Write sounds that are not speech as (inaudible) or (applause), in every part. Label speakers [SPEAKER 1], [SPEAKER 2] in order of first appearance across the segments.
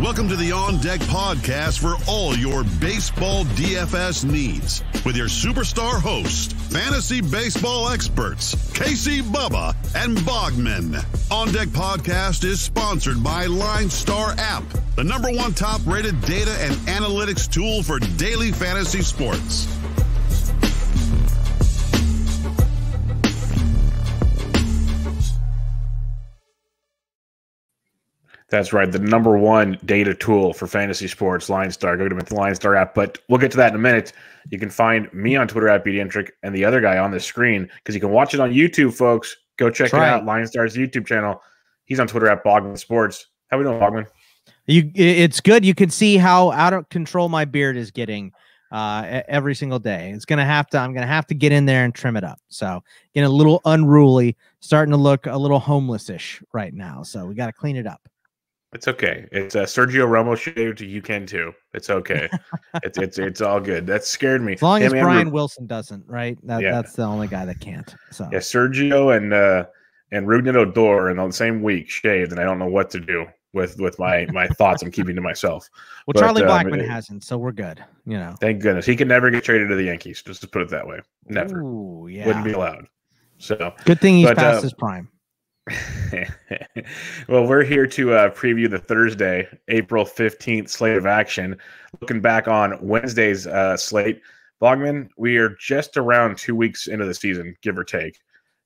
[SPEAKER 1] Welcome to the On Deck podcast for all your baseball DFS needs with your superstar host, fantasy baseball experts, KC Bubba and Bogman. On Deck podcast is sponsored by LineStar app, the number one top rated data and analytics tool for daily fantasy sports.
[SPEAKER 2] That's right. The number one data tool for fantasy sports, LineStar. Go to the LineStar app. But we'll get to that in a minute. You can find me on Twitter at Pediatric and the other guy on the screen because you can watch it on YouTube, folks. Go check That's it right. out. LineStar's YouTube channel. He's on Twitter at Bogman Sports. How we doing, Bogman?
[SPEAKER 3] You, it's good. You can see how out of control my beard is getting uh, every single day. It's gonna have to. I'm gonna have to get in there and trim it up. So getting a little unruly, starting to look a little homelessish right now. So we got to clean it up.
[SPEAKER 2] It's okay. It's uh, Sergio Romo shaved. You can too. It's okay. it's it's it's all good. That scared me.
[SPEAKER 3] As long as Brian Wilson doesn't, right? That, yeah. That's the only guy that can't. So
[SPEAKER 2] yeah, Sergio and uh and Rougned Odor in the same week shaved, and I don't know what to do with with my my thoughts. I'm keeping to myself. (laughs)
[SPEAKER 3] Well, but, Charlie um, it, hasn't, so we're good. You know.
[SPEAKER 2] Thank goodness he can never get traded to the Yankees. Just to put it that way, never.
[SPEAKER 3] Ooh, yeah.
[SPEAKER 2] Wouldn't be allowed. So
[SPEAKER 3] good thing he's but, past uh, his prime. (laughs)
[SPEAKER 2] well, we're here to uh, preview the Thursday, April 15th slate of action. Looking back on Wednesday's uh, slate, Bogman, we are just around two weeks into the season, give or take.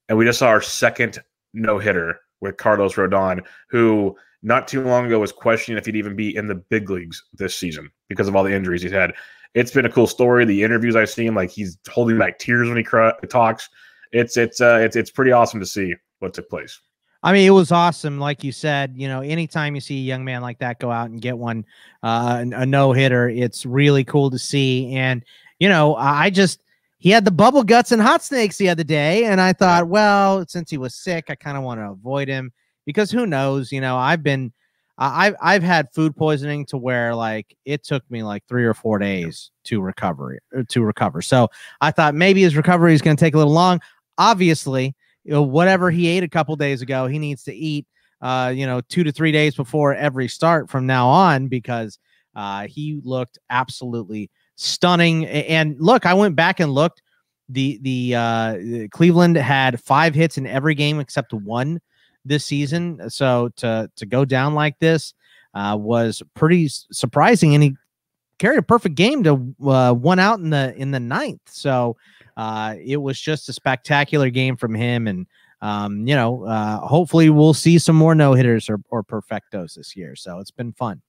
[SPEAKER 2] And we just saw our second no hitter with Carlos Rodon, who not too long ago was questioning if he'd even be in the big leagues this season because of all the injuries he's had. It's been a cool story. The interviews I've seen, like he's holding back tears when he talks. It's it's uh, it's it's pretty awesome to see what took place.
[SPEAKER 3] I mean, it was awesome. Like you said, you know, anytime you see a young man like that go out and get one, uh, a no hitter, it's really cool to see. And, you know, I just, he had the bubble guts and hot snakes the other day. And I thought, well, since he was sick, I kind of want to avoid him because who knows, you know, I've been, I've, I've had food poisoning to where like it took me like three or four days to recover to recover. So I thought maybe his recovery is going to take a little long. Obviously, you know, whatever he ate a couple days ago, he needs to eat, uh, you know, two to three days before every start from now on because uh, he looked absolutely stunning. And look, I went back and looked. The the uh, Cleveland had five hits in every game except one this season. So to to go down like this uh, was pretty surprising, and he carried a perfect game to uh, one out in the in the ninth. So uh, it was just a spectacular game from him. And, um, you know, uh, hopefully we'll see some more no hitters or, or perfectos this year. So it's been fun.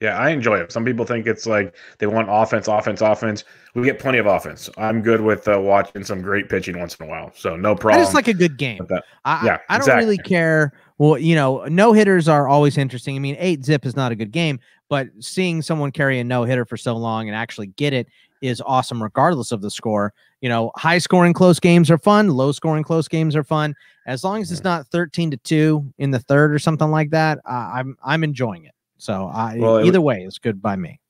[SPEAKER 2] Yeah, I enjoy it. Some people think it's like they want offense, offense, offense. We get plenty of offense. I'm good with uh, watching some great pitching once in a while, so no problem.
[SPEAKER 3] It's like a good game. I, yeah, I, I don't exactly. really care. Well, you know, no hitters are always interesting. I mean, eight zip is not a good game, but seeing someone carry a no hitter for so long and actually get it is awesome, regardless of the score you know, high scoring close games are fun, low scoring close games are fun. As long as it's not 13 to 2 in the third or something like that, uh, I'm I'm enjoying it. So I, well, either it, way, it's good by me.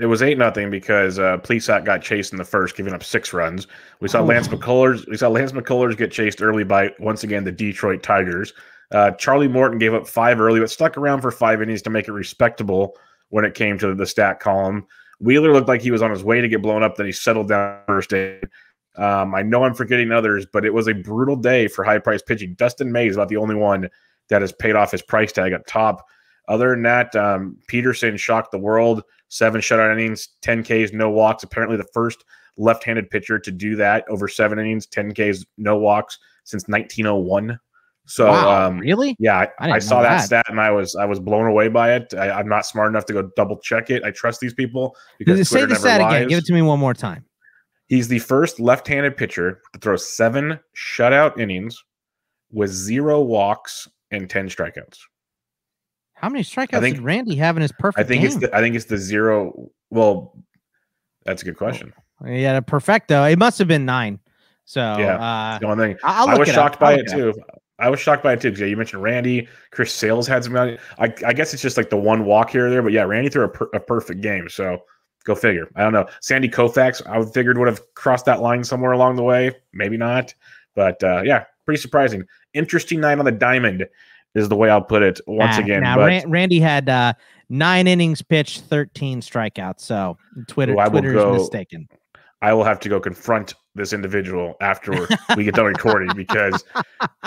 [SPEAKER 2] It was eight nothing because uh, Plesac got chased in the first, giving up six runs. We saw oh. Lance McCullers. We saw Lance McCullers get chased early by once again the Detroit Tigers. Uh, Charlie Morton gave up five early, but stuck around for five innings to make it respectable when it came to the stat column. Wheeler looked like he was on his way to get blown up. Then he settled down first day. Um, I know I'm forgetting others, but it was a brutal day for high price pitching. Dustin May is about the only one that has paid off his price tag up top. Other than that, um, Peterson shocked the world. Seven shutout innings, 10 Ks, no walks. Apparently, the first left handed pitcher to do that over seven innings, 10 Ks, no walks since 1901. So,
[SPEAKER 3] wow,
[SPEAKER 2] um,
[SPEAKER 3] really?
[SPEAKER 2] Yeah, I, I saw that, that, stat and I was I was blown away by it. I, am not smart enough to go double check it. I trust these people
[SPEAKER 3] because say the stat lies. again. Give it to me one more time.
[SPEAKER 2] He's the first left-handed pitcher to throw seven shutout innings with zero walks and ten strikeouts.
[SPEAKER 3] How many strikeouts I think, did Randy have in his perfect?
[SPEAKER 2] I think
[SPEAKER 3] game?
[SPEAKER 2] it's the, I think it's the zero. Well, that's a good question.
[SPEAKER 3] Yeah, a perfecto. It must have been nine. So
[SPEAKER 2] yeah, uh, the only thing. i was shocked up. by it too. I was shocked by it too because yeah, you mentioned Randy, Chris Sales had some. I, I guess it's just like the one walk here or there, but yeah, Randy threw a, per, a perfect game. So Go figure. I don't know. Sandy Koufax, I figured would have crossed that line somewhere along the way. Maybe not. But uh, yeah, pretty surprising. Interesting night on the diamond. is the way I'll put it once
[SPEAKER 3] Nah,
[SPEAKER 2] again.
[SPEAKER 3] nah,
[SPEAKER 2] but
[SPEAKER 3] Ran- Randy had uh, nine innings pitched, 13 strikeouts. So Twitter,
[SPEAKER 2] Ooh, I
[SPEAKER 3] Twitter is
[SPEAKER 2] go-
[SPEAKER 3] mistaken.
[SPEAKER 2] I will have to go confront this individual after we get done recording (laughs) because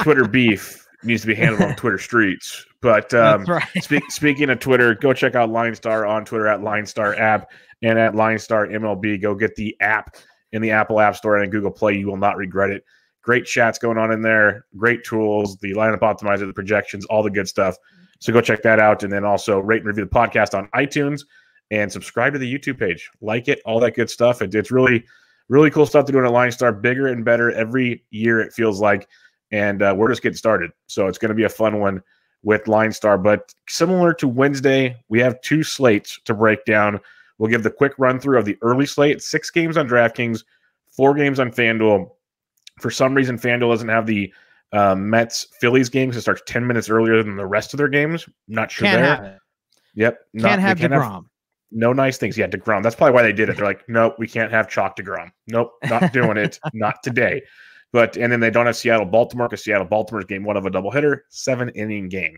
[SPEAKER 2] Twitter beef needs to be handled on Twitter streets. But um,
[SPEAKER 3] right.
[SPEAKER 2] Spe- speaking of Twitter, go check out LineStar on Twitter at LineStar app and at LineStar MLB. Go get the app in the Apple App Store and Google Play. You will not regret it. Great chats going on in there. Great tools, the lineup optimizer, the projections, all the good stuff. So go check that out, and then also rate and review the podcast on iTunes and subscribe to the YouTube page. Like it, all that good stuff. It, it's really, really cool stuff to do at LineStar. Bigger and better every year. It feels like, and uh, we're just getting started. So it's going to be a fun one with LineStar. But similar to Wednesday, we have two slates to break down. We'll give the quick run through of the early slate six games on DraftKings, four games on FanDuel. For some reason, FanDuel doesn't have the uh, Mets Phillies games. It starts 10 minutes earlier than the rest of their games. Not sure
[SPEAKER 3] Can't
[SPEAKER 2] there.
[SPEAKER 3] have.
[SPEAKER 2] Yep.
[SPEAKER 3] Can't
[SPEAKER 2] they
[SPEAKER 3] have
[SPEAKER 2] can't
[SPEAKER 3] DeGrom.
[SPEAKER 2] No nice things. Yeah, DeGrom. That's probably why they did it. They're like, nope, we can't have Chalk DeGrom. Nope, not doing it. (laughs) not today. But and then they don't have Seattle Baltimore because Seattle Baltimore's game one of a double hitter, seven inning game.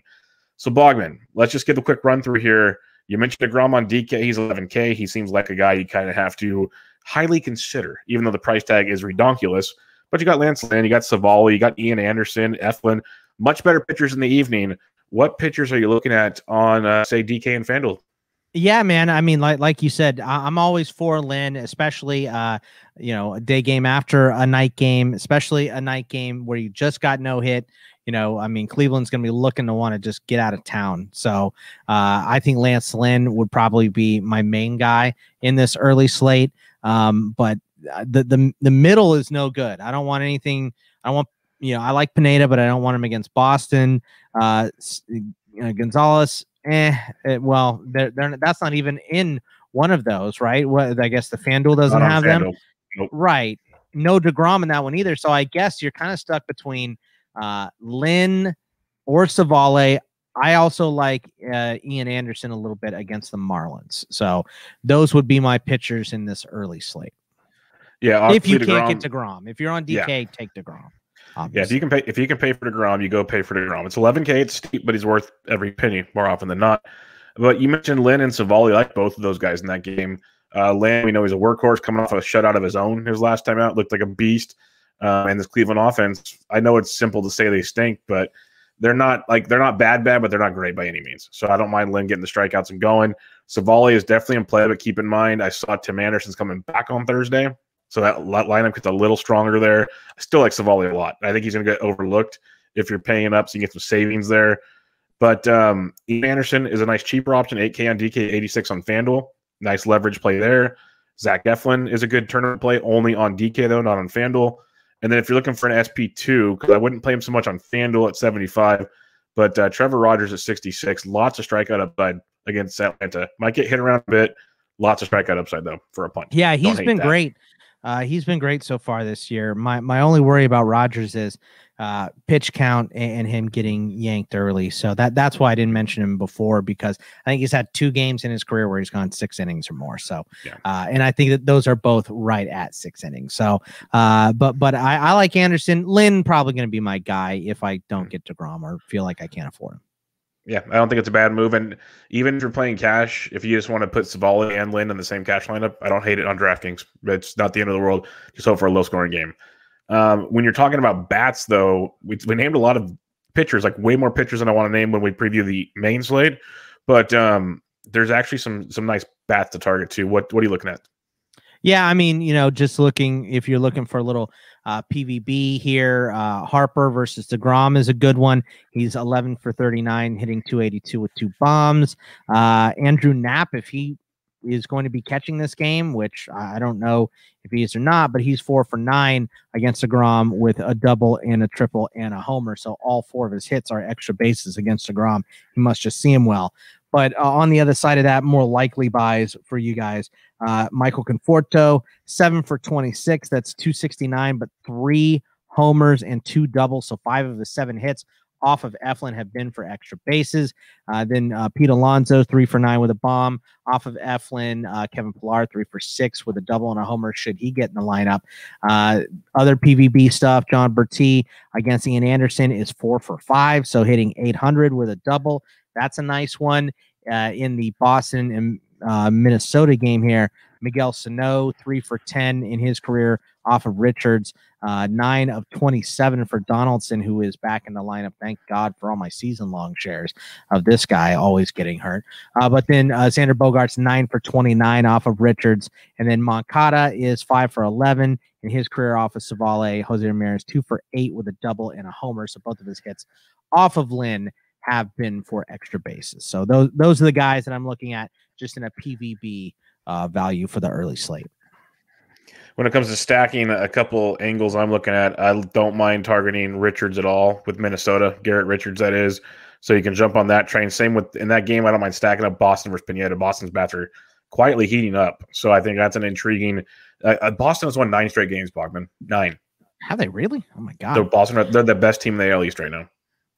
[SPEAKER 2] So Bogman, let's just get the quick run through here. You mentioned DeGrom on DK. He's 11K. He seems like a guy you kind of have to highly consider, even though the price tag is redonkulous. But you got Lance Lynn, you got Civale, you got Ian Anderson, Eflin, much better pitchers in the evening. What pitchers are you looking at on, uh, say, DK and FanDuel?
[SPEAKER 3] Yeah, man. I mean, like like you said, I- I'm always for Lynn, especially uh, you know, a day game after a night game, especially a night game where you just got no hit. You know, I mean, Cleveland's going to be looking to want to just get out of town. So uh, I think Lance Lynn would probably be my main guy in this early slate. Um, but uh, the the the middle is no good. I don't want anything. I want you know, I like Pineda, but I don't want him against Boston. Uh, you know, Gonzalez, eh, eh, well, they're, they're that's not even in one of those, right? What I guess the FanDuel doesn't have them,
[SPEAKER 2] FanDuel.
[SPEAKER 3] right? No Degrom in that one either. So I guess you're kind of stuck between uh, Lynn or Civale. I also like uh, Ian Anderson a little bit against the Marlins. So those would be my pitchers in this early slate.
[SPEAKER 2] Yeah,
[SPEAKER 3] if you
[SPEAKER 2] obviously
[SPEAKER 3] can't
[SPEAKER 2] DeGrom-
[SPEAKER 3] get Degrom, if you're on
[SPEAKER 2] Yeah.
[SPEAKER 3] DK, take Degrom.
[SPEAKER 2] Yeah, if you can pay if you can pay for Degrom, you go pay for Degrom. It's 11k. It's steep, but he's worth every penny more often than not. But you mentioned Lynn and Civale, like both of those guys in that game. Uh, Lynn, we know he's a workhorse coming off a shutout of his own. His last time out looked like a beast. Um, and this Cleveland offense, I know it's simple to say they stink, but they're not like they're not bad, bad, but they're not great by any means. So I don't mind Lynn getting the strikeouts and going. Civale is definitely in play, but keep in mind I saw Tim Anderson's coming back on Thursday. So that lineup gets a little stronger there. I still like Civale a lot. I think he's going to get overlooked if you're paying up, so you get some savings there. But um, Ian Anderson is a nice cheaper option, 8K on DK, 86 on FanDuel. Nice leverage play there. Zach Eflin is a good tournament play, only on DK though, not on FanDuel. And then if you're looking for an SP2, because I wouldn't play him so much on FanDuel at 75, but uh, Trevor Rogers at 66, lots of strikeout upside against Atlanta. Might get hit around a bit. Lots of strikeout upside though for a punt.
[SPEAKER 3] Yeah, he's been
[SPEAKER 2] that.
[SPEAKER 3] great. Uh, he's been great so far this year. My my only worry about Rogers is uh, pitch count and, and him getting yanked early. So that that's why I didn't mention him before because I think he's had two games in his career where he's gone six innings or more. So,
[SPEAKER 2] Yeah.
[SPEAKER 3] uh, and I think that those are both right at six innings. So, uh, but but I, I like Anderson. Lynn probably going to be my guy if I don't get Degrom or feel like I can't afford him.
[SPEAKER 2] Yeah, I don't think it's a bad move. And even if you're playing cash, if you just want to put Civale and Lynn in the same cash lineup, I don't hate it on DraftKings. It's not the end of the world. Just hope for a low scoring game. Um, when you're talking about bats, though, we, we named a lot of pitchers, like way more pitchers than I want to name when we preview the main slate. But um, there's actually some some nice bats to target too. What what are you looking at?
[SPEAKER 3] Yeah, I mean, you know, just looking if you're looking for a little uh, PVB here, uh, Harper versus Degrom is a good one. He's 11 for 39, hitting 282 with two bombs. Uh, Andrew Knapp, if he is going to be catching this game, which I don't know if he is or not, but he's four for nine against Degrom with a double and a triple and a homer. So all four of his hits are extra bases against Degrom. He must just see him well. But uh, on the other side of that, more likely buys for you guys. Uh, Michael Conforto, seven for 26. That's 269, but three homers and two doubles. So five of the seven hits off of Eflin have been for extra bases. Uh, then uh, Pete Alonso, three for nine with a bomb off of Eflin. Uh, Kevin Pillar, three for six with a double and a homer, should he get in the lineup. Uh, other PVB stuff, John Berti against Ian Anderson is four for five, so hitting 800 with a double. That's a nice one. Uh, in the Boston and uh, Minnesota game here, Miguel Sano, three for 10 in his career off of Richards, uh, nine of 27 for Donaldson, who is back in the lineup. Thank God for all my season long shares of this guy always getting hurt. Uh, but then uh, Xander Bogaerts nine for 29 off of Richards. And then Moncada is five for 11 in his career off of Civale. Jose Ramirez, two for eight with a double and a homer. So both of his hits off of Lynn have been for extra bases. So those those are the guys that I'm looking at just in a PVB uh, value for the early slate.
[SPEAKER 2] When it comes to stacking, a couple angles I'm looking at, I don't mind targeting Richards at all with Minnesota, Garrett Richards, that is. So you can jump on that train. Same with in that game, I don't mind stacking up Boston versus Pineda. Boston's bats are quietly heating up. So I think that's an intriguing. Uh, uh Boston has won nine straight games, Bogman. Nine.
[SPEAKER 3] Have they really? Oh my god!
[SPEAKER 2] They're Boston. They're the best team in the AL East right now.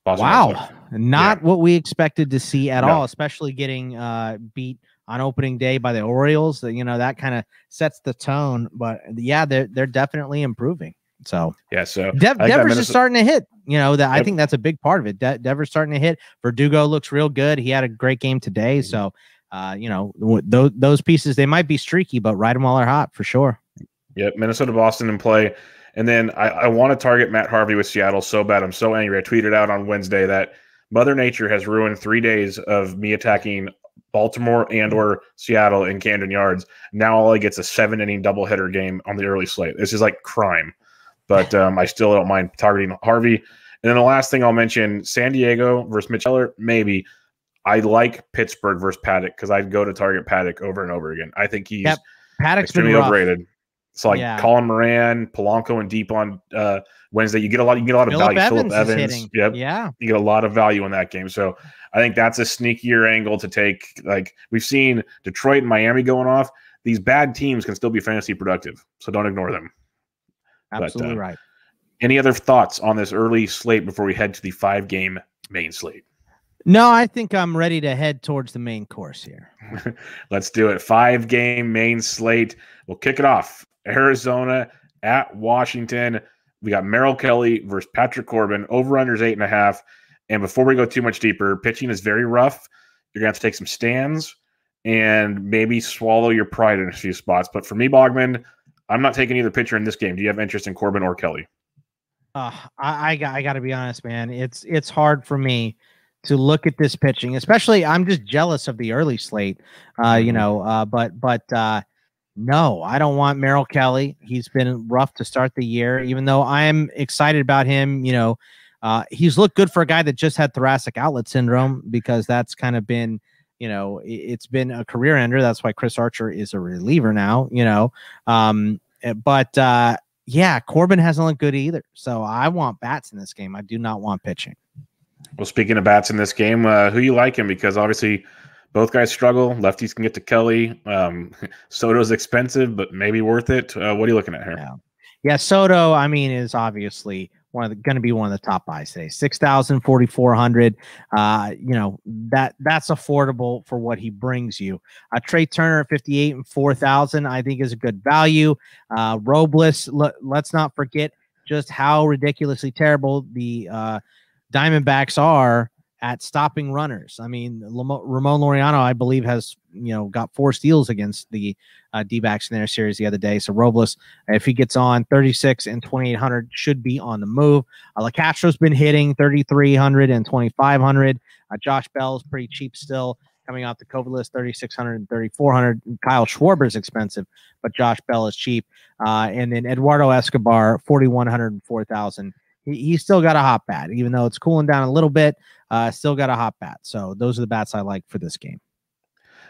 [SPEAKER 3] Boston wow, not yeah. what we expected to see at no. all, especially getting uh, beat on opening day by the Orioles. You know that kind of sets the tone. But yeah, they're they're definitely improving. So
[SPEAKER 2] yeah, so
[SPEAKER 3] Dev, Devers is starting to hit. You know that yep. I think that's a big part of it. De- Devers starting to hit. Verdugo looks real good. He had a great game today. Mm-hmm. So uh, you know those those pieces they might be streaky, but ride them while they're hot for sure.
[SPEAKER 2] Yep, Minnesota Boston in play. And then I, I want to target Matt Harvey with Seattle so bad. I'm so angry. I tweeted out on Wednesday that Mother Nature has ruined three days of me attacking Baltimore and or Seattle in Camden Yards. Now all I get's a seven inning doubleheader game on the early slate. This is like crime. But (laughs) um, I still don't mind targeting Harvey. And then the last thing I'll mention, San Diego versus Mitch Keller, maybe. I like Pittsburgh versus Paddack because I'd go to target Paddack over and over again. I think he's yep.
[SPEAKER 3] Paddack's
[SPEAKER 2] extremely overrated. So like yeah. Colin Moran, Polanco, and deep on uh, Wednesday, you get a lot. You get a lot of Phillip value. Evans Phillip Evans,
[SPEAKER 3] yep, yeah,
[SPEAKER 2] you get a lot of value in that game. So I think that's a sneakier angle to take. Like we've seen Detroit and Miami going off. These bad teams can still be fantasy productive, so don't ignore them.
[SPEAKER 3] Absolutely but, uh, right.
[SPEAKER 2] Any other thoughts on this early slate before we head to the five game main slate?
[SPEAKER 3] No, I think I'm ready to head towards the main course here. (laughs)
[SPEAKER 2] Let's do it. Five game main slate. We'll kick it off Arizona at Washington. We got Merrill Kelly versus Patrick Corbin. Over unders eight and a half. And before we go too much deeper, pitching is very rough. You're gonna have to take some stands and maybe swallow your pride in a few spots. But for me, Bogman, I'm not taking either pitcher in this game. Do you have interest in Corbin or Kelly?
[SPEAKER 3] Uh, I, I got I got to be honest, man. It's it's hard for me to look at this pitching, especially I'm just jealous of the early slate. Uh, you mm-hmm. know, uh, but but uh, no, I don't want Merrill Kelly. He's been rough to start the year, even though I am excited about him. You know, uh, he's looked good for a guy that just had thoracic outlet syndrome because that's kind of been, you know, it's been a career ender. That's why Chris Archer is a reliever now, you know. Um, eh, but uh, yeah, Corbin hasn't looked good either. So I want bats in this game. I do not want pitching.
[SPEAKER 2] Well, speaking of bats in this game, uh, who you like him? Because obviously both guys struggle. Lefties can get to Kelly. Um, (laughs) Soto's expensive, but maybe worth it. Uh, what are you looking at here?
[SPEAKER 3] Yeah. yeah, Soto. I mean, is obviously one of going to be one of the top buys today. Six thousand, forty four hundred. Uh, you know that that's affordable for what he brings you. Uh, Trea Turner at fifty eight and four thousand. I think is a good value. Uh, Robles. L- let's not forget just how ridiculously terrible the uh, Diamondbacks are at stopping runners. I mean, Ramon Laureano, I believe, has you know got four steals against the uh, D-backs in their series the other day. So Robles, if he gets on 36 and 2800, should be on the move. Uh, Locastro's been hitting 3300 and 2500. Uh, Josh Bell is pretty cheap still. Coming off the COVID list, 3,600 and 3,400. Kyle Schwarber is expensive, but Josh Bell is cheap. Uh, and then Eduardo Escobar, 4,100 and 4,000 he, he's still got a hot bat, even though it's cooling down a little bit. Uh, still got a hot bat. So those are the bats I like for this game.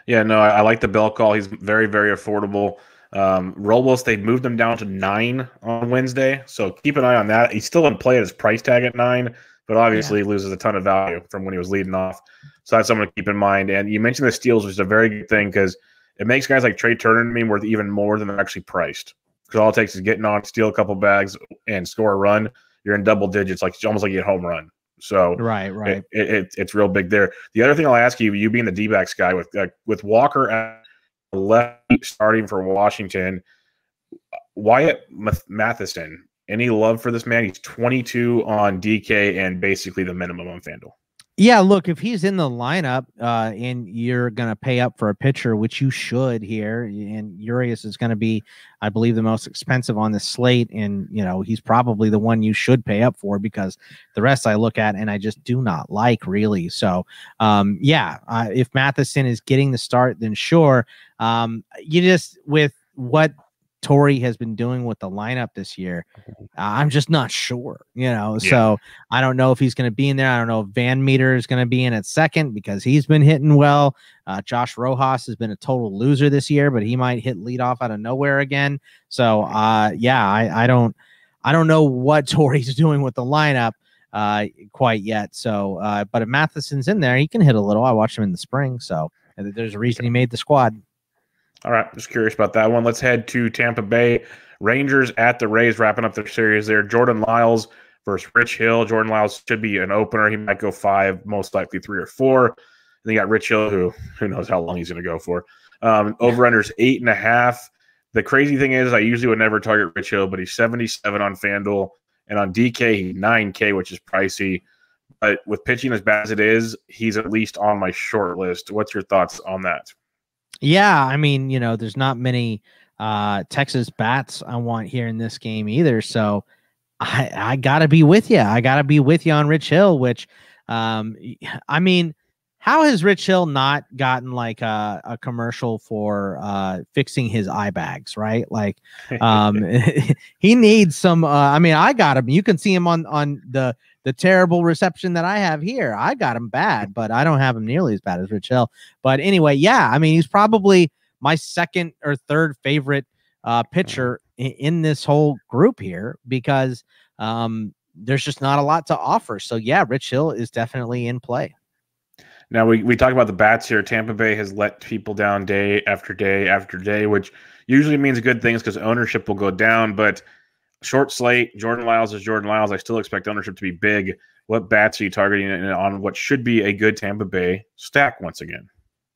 [SPEAKER 2] Yeah, no, I, I like the Bell call. He's very, very affordable. Um, Robles, they moved him down to nine on Wednesday, so keep an eye on that. He's still in play at his price tag at nine, but obviously yeah. he loses a ton of value from when he was leading off. So that's something to keep in mind. And you mentioned the steals, which is a very good thing because it makes guys like Trea Turner to me worth even more than they're actually priced. Because all it takes is getting on, steal a couple bags, and score a run you're in double digits, like almost like you get home run. So
[SPEAKER 3] right, right,
[SPEAKER 2] it, it, it's real big there. The other thing I'll ask you, you being the D-backs guy with uh, with Walker at left starting for Washington, Wyatt Mathisen. Any love for this man? He's 22 on DK and basically the minimum on FanDuel.
[SPEAKER 3] Yeah, look, if he's in the lineup uh, and you're going to pay up for a pitcher, which you should here, and Urias is going to be, I believe, the most expensive on the slate. And, you know, he's probably the one you should pay up for because the rest I look at and I just do not like really. So, um, yeah, uh, if Mathisen is getting the start, then sure. Um, you just, with what Torey has been doing with the lineup this year. I'm just not sure, you know. Yeah. So I don't know if he's going to be in there. I don't know if Van Meter is going to be in at second because he's been hitting well. Uh, Josh Rojas has been a total loser this year, but he might hit leadoff out of nowhere again. So uh, yeah, I, I don't, I don't know what (laughs) Torey's doing with the lineup uh, quite yet. So, uh, but if Mathisen's in there, he can hit a little. I watched him in the spring, so there's a reason he made the squad.
[SPEAKER 2] All right, just curious about that one. Let's head to Tampa Bay. Rangers at the Rays wrapping up their series there. Jordan Lyles versus Rich Hill. Jordan Lyles should be an opener. He might go five, most likely three or four. And then you got Rich Hill, who who knows how long he's going to go for. Um, over unders eight and a half. The crazy thing is, I usually would never target Rich Hill, but he's 77 on FanDuel and on DK, he's 9K, which is pricey. But with pitching as bad as it is, he's at least on my short list. What's your thoughts on that?
[SPEAKER 3] Yeah, I mean, you know, there's not many uh, Texas bats I want here in this game either. So I I gotta be with you. I gotta be with you on Rich Hill. Which, um, I mean, how has Rich Hill not gotten like a, a commercial for uh, fixing his eye bags? Right, like um, (laughs) (laughs) he needs some. Uh, I mean, I got him. You can see him on on the the terrible reception that I have here. I got him bad, but I don't have him nearly as bad as Rich Hill. But anyway, yeah, I mean, he's probably my second or third favorite uh, pitcher in, in this whole group here because um, there's just not a lot to offer. So yeah, Rich Hill is definitely in play.
[SPEAKER 2] Now we, we talk about the bats here. Tampa Bay has let people down day after day after day, which usually means good things because ownership will go down. But short slate. Jordan Lyles is Jordan Lyles. I still expect ownership to be big. What bats are you targeting on what should be a good Tampa Bay stack once again?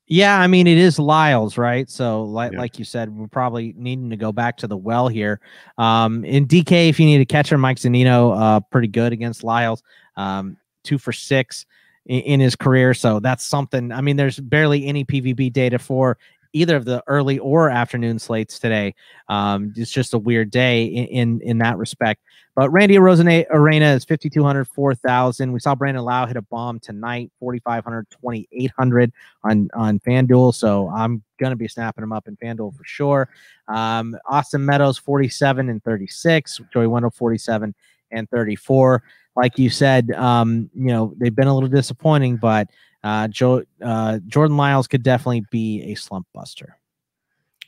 [SPEAKER 3] Yeah, I mean it is Lyles, right? So like yeah. like you said, we're probably needing to go back to the well here. Um, in DK, if you need a catcher, Mike Zunino, uh, pretty good against Lyles. Um, two for six in, in his career, so that's something. I mean, there's barely any PVB data for either of the early or afternoon slates today. Um, it's just a weird day in, in, in that respect. But Randy Arozarena is 5,200, 4,000. We saw Brandon Lowe hit a bomb tonight, 4,500, 2,800 on, on FanDuel. So I'm going to be snapping him up in FanDuel for sure. Um, Austin Meadows, 47 and 36. Joey Wendle, 47 and 34. Like you said, um, you know, they've been a little disappointing, but uh, Joe uh, Jordan Lyles could definitely be a slump buster.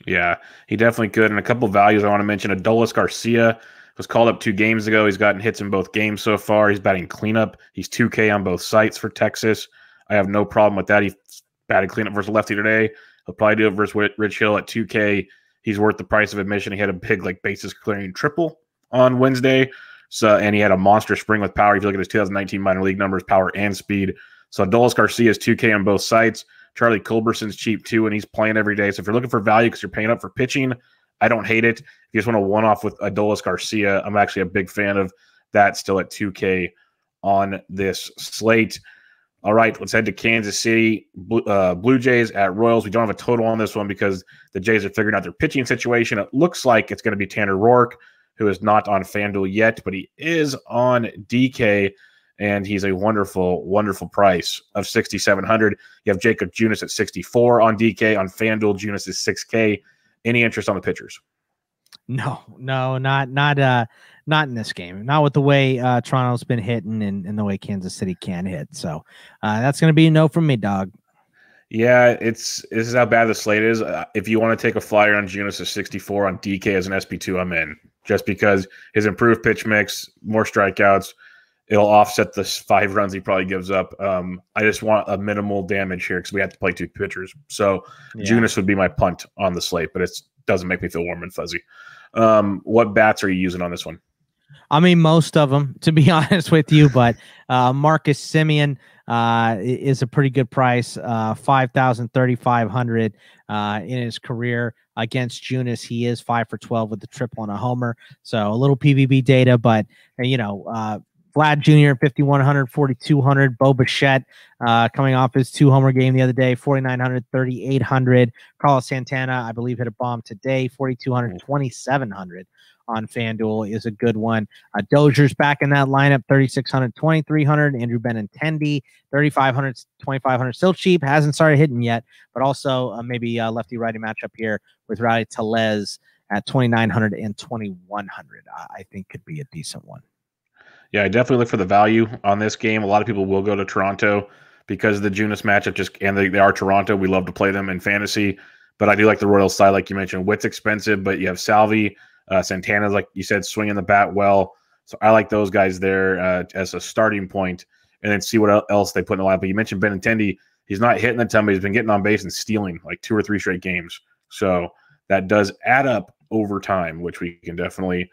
[SPEAKER 2] Yeah, he definitely could. And a couple values I want to mention: Adolis Garcia was called up two games ago. He's gotten hits in both games so far. He's batting cleanup. He's 2K on both sites for Texas. I have no problem with that. He batted cleanup versus lefty today. He'll probably do it versus Rich Hill at 2K. He's worth the price of admission. He had a big like bases clearing triple on Wednesday. So and he had a monster spring with power. If you look at his 2019 minor league numbers, power and speed. So Adolis Garcia is 2K on both sites. Charlie Culberson's cheap too, and he's playing every day. So if you're looking for value because you're paying up for pitching, I don't hate it. If you just want to one off with Adolis Garcia, I'm actually a big fan of that still at 2K on this slate. All right, let's head to Kansas City. Blue, uh, Blue Jays at Royals. We don't have a total on this one because the Jays are figuring out their pitching situation. It looks like it's going to be Tanner Roark, who is not on FanDuel yet, but he is on DK and he's a wonderful, wonderful price of 6,700. You have Jakob Junis at 64 on DK. On FanDuel, Junis is 6K. Any interest on the pitchers?
[SPEAKER 3] No, no, not not uh not in this game. Not with the way uh Toronto's been hitting and, and the way Kansas City can hit. So uh that's gonna be a no from me, dog.
[SPEAKER 2] Yeah, it's this is how bad the slate is. Uh, if you want to take a flyer on Junis at 64 on DK as an SP2, I'm in. Just because his improved pitch mix, more strikeouts, it'll offset the five runs he probably gives up. Um, I just want a minimal damage here because we have to play two pitchers. So yeah. Junis would be my punt on the slate, but it doesn't make me feel warm and fuzzy. Um, what bats are you using on this one?
[SPEAKER 3] I mean, most of them, to be (laughs) honest with you. But uh, Marcus Semien uh, is a pretty good price, uh, five thousand thirty five hundred uh, in his career against Junis. He is five for twelve with the triple and a homer, so a little PVB data, but uh, you know. Uh, Vlad Jr. 5,100, 4,200. Bo Bichette uh, coming off his two homer game the other day, 4,900, 3,800. Carlos Santana, I believe, hit a bomb today, 4,200, 2,700 on FanDuel is a good one. Uh, Dozier's back in that lineup, 3,600, 2,300. Andrew Benintendi, 3,500, 2,500. Still cheap, hasn't started hitting yet, but also uh, maybe a lefty righty matchup here with Rowdy Tellez at 2,900 and 2,100. Uh, I think could be a decent one.
[SPEAKER 2] Yeah, I definitely look for the value on this game. A lot of people will go to Toronto because of the Junis matchup, just and they, they are Toronto. We love to play them in fantasy, but I do like the Royal side, like you mentioned. Whit's expensive, but you have Salvi, uh, Santana's like you said, swinging the bat well. So I like those guys there uh, as a starting point, and then see what else they put in the lineup. But you mentioned Benintendi; he's not hitting the ton, but he's been getting on base and stealing like two or three straight games. So that does add up over time, which we can definitely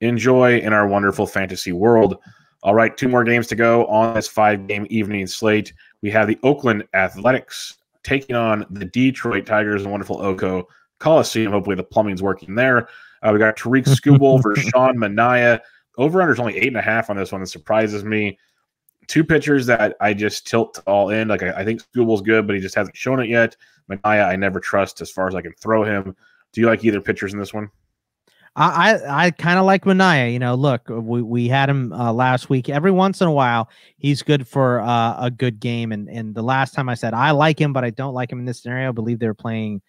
[SPEAKER 2] enjoy in our wonderful fantasy world. All right, two more games to go on this five-game evening slate. We have the Oakland Athletics taking on the Detroit Tigers and wonderful Oko Coliseum. Hopefully, the plumbing's working there. Uh, we got Tarik (laughs) Skubal versus Sean Manaea. Over under is only eight and a half on this one. That surprises me. Two pitchers that I just tilt all in. Like I, I think Skubal's good, but he just hasn't shown it yet. Manaea, I never trust as far as I can throw him. Do you like either pitchers in this one?
[SPEAKER 3] I I, I kind of like Manaea. You know, look, we, we had him uh, last week. Every once in a while, he's good for uh, a good game. And and the last time I said I like him, but I don't like him in this scenario. I believe they were playing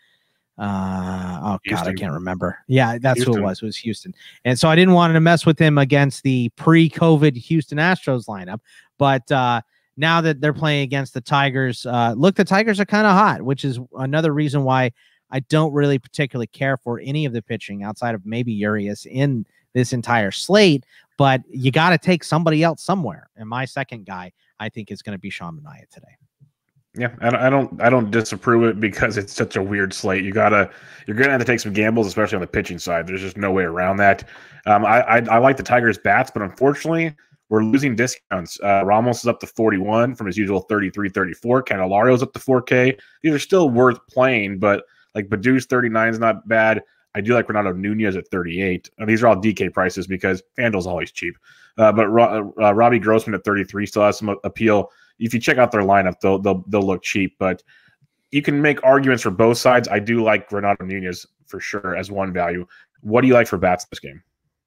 [SPEAKER 3] uh oh Houston. god i can't remember. Yeah that's houston. who it was. It was houston. And so i didn't want to mess with him against the pre-covid houston astros lineup but uh now that they're playing against the tigers uh look the tigers are kind of hot which is another reason why i don't really particularly care for any of the pitching outside of maybe urias in this entire slate but you got to take somebody else somewhere. And my second guy i think is going to be sean Manaea today
[SPEAKER 2] yeah, I don't, I don't disapprove it because it's such a weird slate. You gotta, you're gonna have to take some gambles, especially on the pitching side. There's just no way around that. Um, I, I, I like the Tigers' bats, but unfortunately, we're losing discounts. Uh, Ramos is up to 41 from his usual 33, 34. Candelario's up to 4K. These are still worth playing, but like Baddoo's 39 is not bad. I do like Renato Nunez at 38. And these are all DK prices because FanDuel's always cheap. Uh, but Ro- uh, Robbie Grossman at 33 still has some appeal if you check out their lineup, they'll they'll they'll look cheap, but you can make arguments for both sides. I do like Renato Nunez for sure as one value. What do you like for bats this game?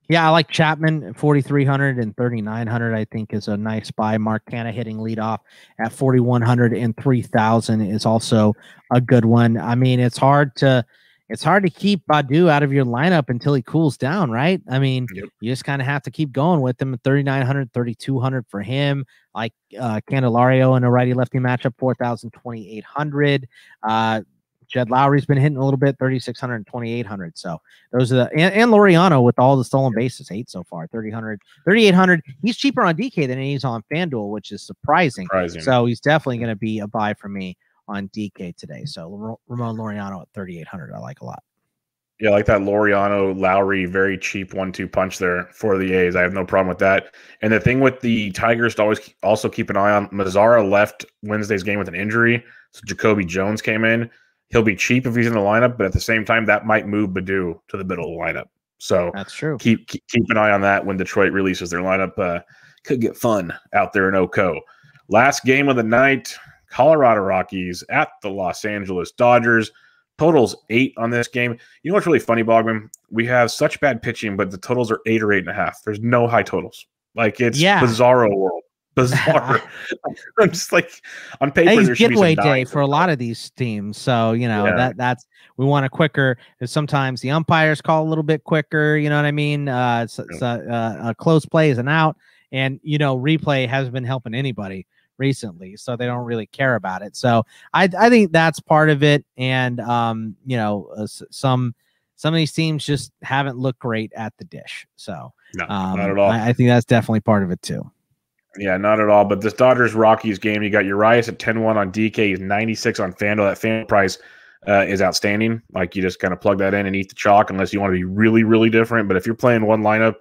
[SPEAKER 3] Yeah, I like Chapman 4,300 and 3,900. I think is a nice buy. Mark Canha hitting leadoff at 4,100 and 3,000 is also a good one. I mean, it's hard to it's hard to keep Baddoo out of your lineup until he cools down, right? I mean, yep. you just kind of have to keep going with him. 3,900, 3,200 for him. Like uh, Candelario in a righty lefty matchup, 4,000, 2,800. Uh, Jed Lowrie's been hitting a little bit, 3,600 and 2,800. So those are the, and, and Laureano with all the stolen bases, eight so far, 3,000, 3,800. He's cheaper on DK than he's on FanDuel, which is surprising. surprising. So he's definitely going to be a buy for me on DK today. So Ramon Laureano at 3,800, I like a lot.
[SPEAKER 2] Yeah, like that Laureano Lowrie, very cheap one-two punch there for the A's. I have no problem with that. And the thing with the Tigers to always also keep an eye on Mazara left Wednesday's game with an injury, so Jacoby Jones came in. He'll be cheap if he's in the lineup, but at the same time, that might move Baddoo to the middle of the lineup. So
[SPEAKER 3] that's true.
[SPEAKER 2] Keep keep, keep an eye on that when Detroit releases their lineup. Uh, could get fun out there in Oco. Last game of the night, Colorado Rockies at the Los Angeles Dodgers. Totals eight on this game. You know what's really funny, Bogman? We have such bad pitching, but the totals are eight or eight and a half. There's no high totals. Like it's yeah. bizarro world. (laughs) Bizarre. (laughs) I'm just like on paper.
[SPEAKER 3] It's getaway day for a lot of these teams. So you know yeah. that that's we want a quicker. Sometimes the umpires call a little bit quicker. You know what I mean? Uh, it's, it's a, a, a close play is an out, and you know replay hasn't been helping anybody recently, so they don't really care about it. So I I think that's part of it, and um you know uh, some some of these teams just haven't looked great at the dish. So
[SPEAKER 2] no, um, not at all.
[SPEAKER 3] I, I, think that's definitely part of it too.
[SPEAKER 2] Yeah, not at all. But this Dodgers Rockies game, you got Urias at 10 1 on DK, he's 96 on FanDuel. That fan price uh, is outstanding. Like you just kind of plug that in and eat the chalk unless you want to be really, really different. But if you're playing one lineup,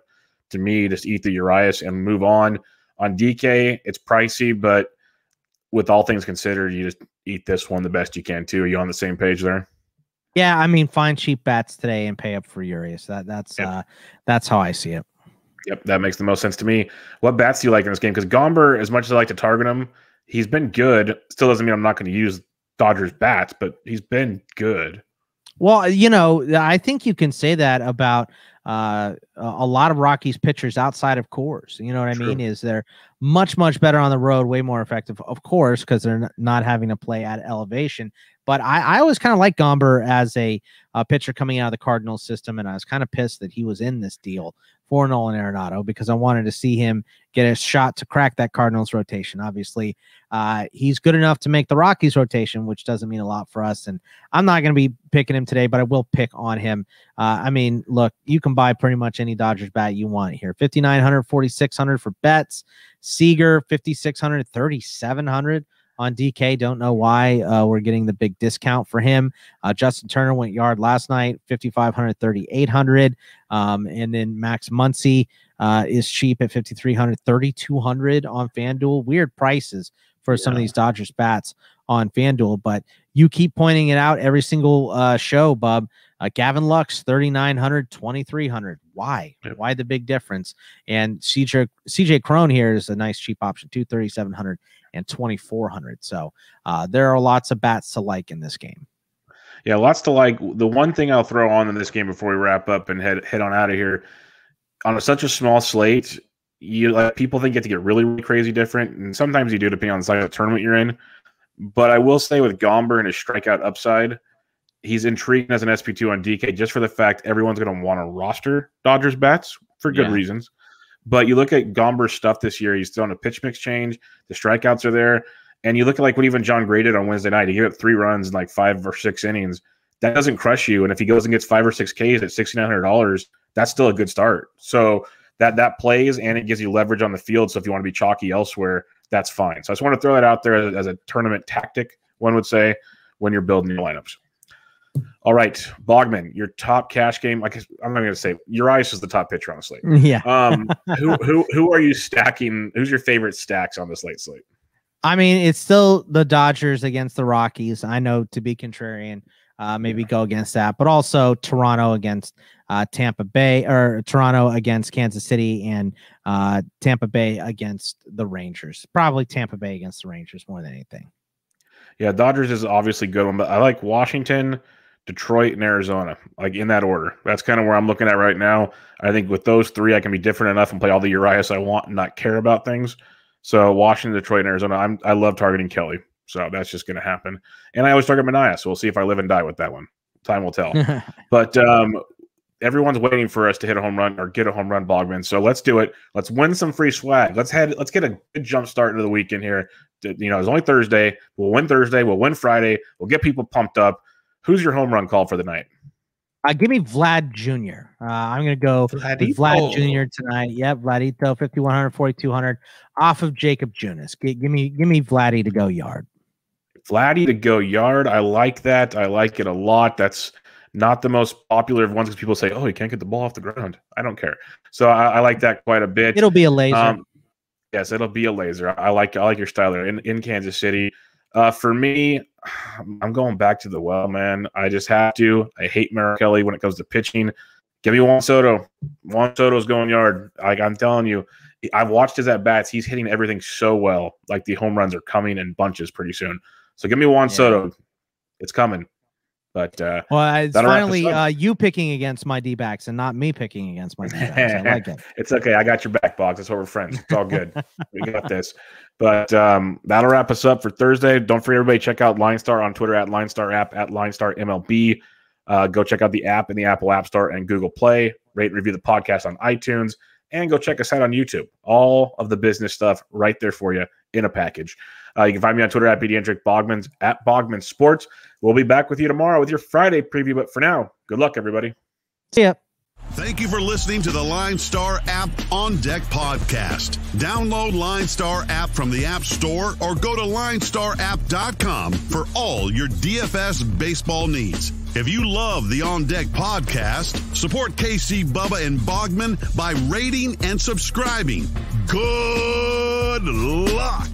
[SPEAKER 2] to me, just eat the Urias and move on. On DK, it's pricey, but with all things considered, you just eat this one the best you can too. Are you on the same page there?
[SPEAKER 3] Yeah, I mean, find cheap bats today and pay up for Urias. That that's yep. uh that's how I see it.
[SPEAKER 2] Yep, that makes the most sense to me. What bats do you like in this game? Because Gomber, as much as I like to target him, he's been good. Still doesn't mean I'm not going to use Dodgers bats, but he's been good.
[SPEAKER 3] Well, you know, I think you can say that about uh, a lot of Rockies pitchers outside of Coors. You know what I True. mean? Is they're much much better on the road, way more effective, of course, because they're not having to play at elevation. But I, I always kind of like Gomber as a, a pitcher coming out of the Cardinals system, and I was kind of pissed that he was in this deal for Nolan Arenado because I wanted to see him get a shot to crack that Cardinals rotation. Obviously, uh, he's good enough to make the Rockies rotation, which doesn't mean a lot for us. And I'm not going to be picking him today, but I will pick on him. Uh, I mean, look, you can buy pretty much any Dodgers bat you want here 5,900, 4,600 for Betts, Seager, 5,600, 3,700 on DK. Don't know why uh, we're getting the big discount for him. Uh, Justin Turner went yard last night, 5,500, 3,800. Um, and then Max Muncy uh, is cheap at 5,300, 3,200 on FanDuel. Weird prices for yeah. some of these Dodgers bats on FanDuel, but you keep pointing it out every single uh, show, Bub. Uh, Gavin Lux, 3,900, 2,300. Why? Yep. Why the big difference? And CJ CJ Cron here is a nice cheap option, 2,3700 and 2,400. So uh, there are lots of bats to like in this game.
[SPEAKER 2] Yeah, lots to like. The one thing I'll throw on in this game before we wrap up and head head on out of here, on a, such a small slate, you like people think you have to get really, really crazy different, and sometimes you do depending on the size of the tournament you're in. But I will say with Gomber and his strikeout upside, he's intriguing as an SP2 on DK just for the fact everyone's going to want to roster Dodgers bats for good yeah. reasons. But you look at Gomber's stuff this year, he's throwing a pitch mix change, the strikeouts are there. And you look at like what even John Gray did on Wednesday night. He gave up three runs in like five or six innings. That doesn't crush you. And if he goes and gets five or six Ks at sixty nine hundred dollars, that's still a good start. So that that plays and it gives you leverage on the field. So if you want to be chalky elsewhere, that's fine. So I just want to throw that out there as, as a tournament tactic, one would say, when you're building your lineups. All right, Bogman, your top cash game. Like I'm not going to say Urias is the top pitcher on the slate.
[SPEAKER 3] Yeah.
[SPEAKER 2] um, (laughs) who who who are you stacking? Who's your favorite stacks on the slate slate?
[SPEAKER 3] I mean, it's still the Dodgers against the Rockies. I know to be contrarian, uh, maybe yeah. go against that, but also Toronto against uh, Tampa Bay or Toronto against Kansas City and uh, Tampa Bay against the Rangers. Probably Tampa Bay against the Rangers more than anything.
[SPEAKER 2] Yeah, Dodgers is obviously good one, but I like Washington. Detroit, and Arizona, like in that order. That's kind of where I'm looking at right now. I think with those three, I can be different enough and play all the Urias I want and not care about things. So Washington, Detroit, and Arizona. I'm I love targeting Kelly, so that's just going to happen. And I always target Manaea, so we'll see if I live and die with that one. Time will tell. (laughs) but um, everyone's waiting for us to hit a home run or get a home run, Bogman. So let's do it. Let's win some free swag. Let's head. Let's get a good jump start into the weekend here. You know, it's only Thursday. We'll win Thursday. We'll win Friday. We'll get people pumped up. Who's your home run call for the night?
[SPEAKER 3] Uh, give me Vlad Jr. Uh, I'm going to go Vladito. Vlad Jr. tonight. Yep, Vladito, 5100, 4200 off of Jacob Junis. G- give me, give me Vladdy to go yard.
[SPEAKER 2] Vladdy to go yard. I like that. I like it a lot. That's not the most popular of ones because people say, "Oh, he can't get the ball off the ground." I don't care. So I, I like that quite a bit.
[SPEAKER 3] It'll be a laser. Um,
[SPEAKER 2] yes, it'll be a laser. I like I like your style there in in Kansas City. Uh, for me, I'm going back to the well, man. I just have to. I hate Merrill Kelly when it comes to pitching. Give me Juan Soto. Juan Soto's going yard. Like I'm telling you, I've watched his at bats. He's hitting everything so well. Like the home runs are coming in bunches pretty soon. So give me Juan yeah. Soto. It's coming. But uh,
[SPEAKER 3] well, it's finally uh, you picking against my D backs and not me picking against my D backs. I (laughs) like it.
[SPEAKER 2] it's okay. I got your back, box. That's why we're friends. It's all good. we got this. But um, that'll wrap us up for Thursday. Don't forget, everybody, check out LineStar on Twitter at LineStar app at LineStar MLB. Uh, go check out the app in the Apple App Store and Google Play. Rate and review the podcast on iTunes. And go check us out on YouTube. All of the business stuff right there for you in a package. Uh, you can find me on Twitter at Pediatric Bogman's at Bogman Sports. We'll be back with you tomorrow with your Friday preview. But for now, good luck, everybody.
[SPEAKER 3] See ya.
[SPEAKER 1] Thank you for listening to the LineStar app on deck podcast. Download LineStar app from the App Store or go to linestarapp.com for all your DFS baseball needs. If you love the On Deck podcast, support KC Bubba and Bogman by rating and subscribing. Good luck.